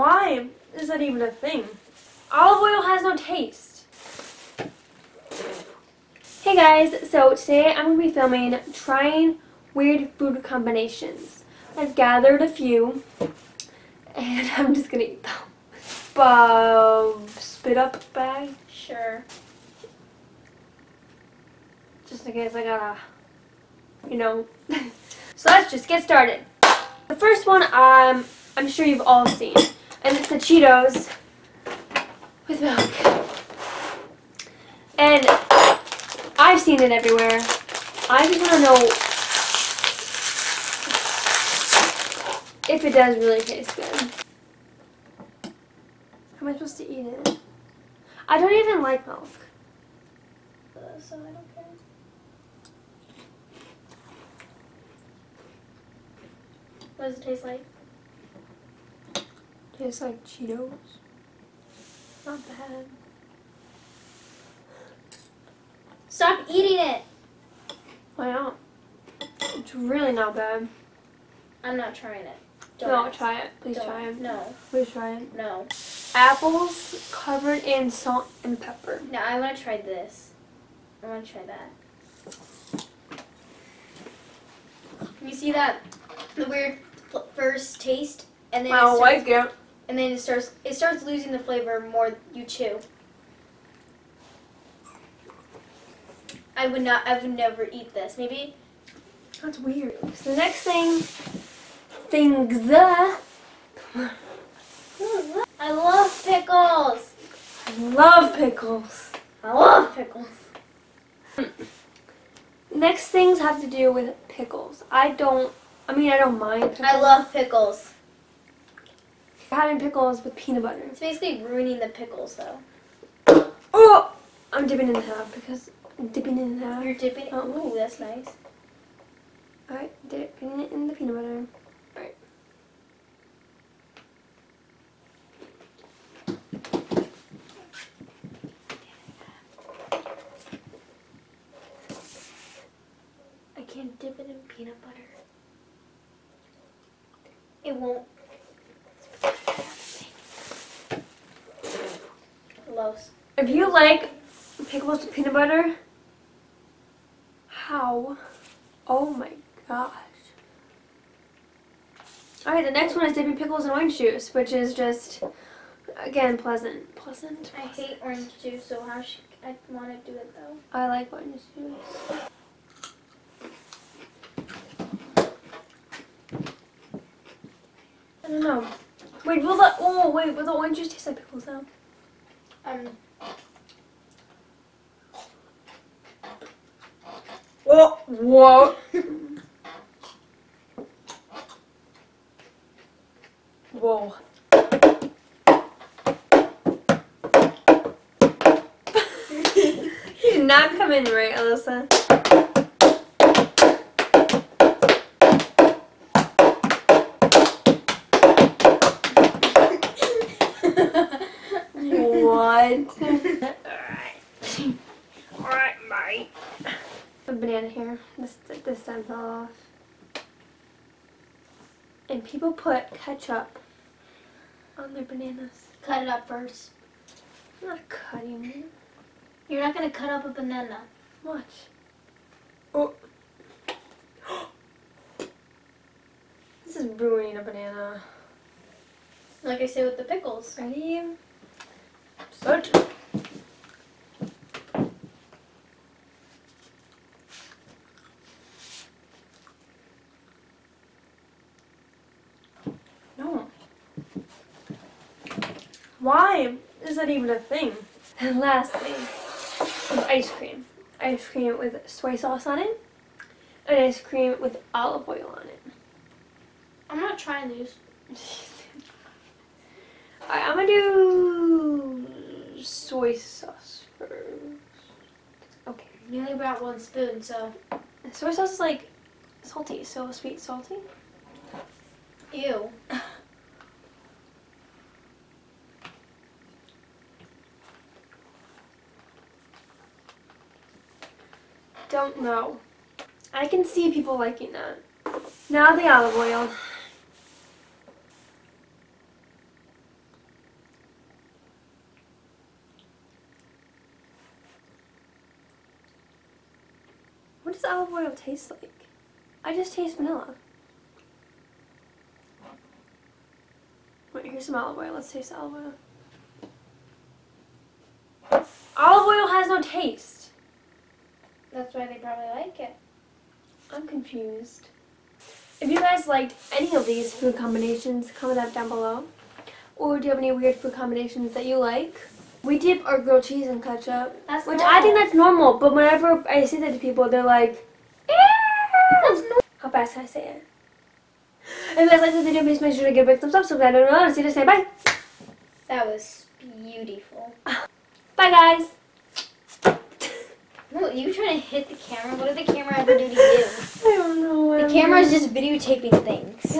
Why is that even a thing? Olive oil has no taste. Hey guys, so today I'm going to be filming trying weird food combinations. I've gathered a few and I'm just going to eat them. Uh, spit up bag? Sure. Just in case I gotta, you know. so let's just get started. The first one um, I'm sure you've all seen. And it's the Cheetos with milk. And I've seen it everywhere. I just want to know if it does really taste good. How am I supposed to eat it? I don't even like milk. So I don't care. What does it taste like? Tastes like Cheetos. Not bad. Stop eating it! Why not? It's really not bad. I'm not trying it. No, ask. try it. Please Don't. try it. No, Please try it. no. Apples covered in salt and pepper. No, I want to try this. I want to try that. Can you see that? The weird first taste, and then I don't starts, like it. And then it starts it starts losing the flavor more you chew. I would not. I would never eat this. Maybe That's weird. So the next thing, things. Uh, I love pickles. I love pickles. I love pickles. Next things have to do with pickles. I don't. I mean, I don't mind pickles. I love pickles. Having pickles with peanut butter. It's basically ruining the pickles, though. Oh, I'm dipping it in half because I'm dipping it in half. You're dipping. Oh. Ooh, that's nice. Alright, dipping it in the peanut butter. Alright. I can't dip it in peanut butter. It won't. If you like pickles with peanut butter, how? Oh my gosh. Alright, the next one is dipping pickles in orange juice, which is just, again, pleasant. Pleasant. I hate orange juice, so how should I want to do it though? I like orange juice. I don't know. Wait, will the oh wait, will the orange juice taste like pickles though? Um, Oh, whoa. Whoa. you did not come in right, Alyssa. What? Alright. Alright, mate. A banana here. This this time fell off. And people put ketchup on their bananas. cut it up first. I'm not cutting it. You're not gonna cut up a banana. Watch. Oh. this is ruining a banana. Like I say with the pickles. Ready? Start. No. Why is that even a thing? And lastly, is ice cream. Ice cream with soy sauce on it, and ice cream with olive oil on it. I'm not trying these. Alright, I'm gonna do soy sauce first. Okay. You only brought one spoon, so. Soy sauce is like salty, so sweet, salty. Ew. Don't know. I can see people liking that. Now the olive oil. What does olive oil taste like? I just taste vanilla. Wait, here's some olive oil. Let's taste olive oil. Olive oil has no taste. That's why they probably like it. I'm confused. If you guys liked any of these food combinations, comment that down below. Or do you have any weird food combinations that you like? We dip our grilled cheese in ketchup, That's which I think that's normal. But whenever I say that to people, they're like, That's normal. "How fast can I say it?" If you guys like this video, please make sure to give it a big thumbs up. So glad I don't know. See you time. Bye. That was beautiful. Bye, guys. No, you trying to hit the camera? What did the camera ever do to you? I don't know. The camera is just videotaping things.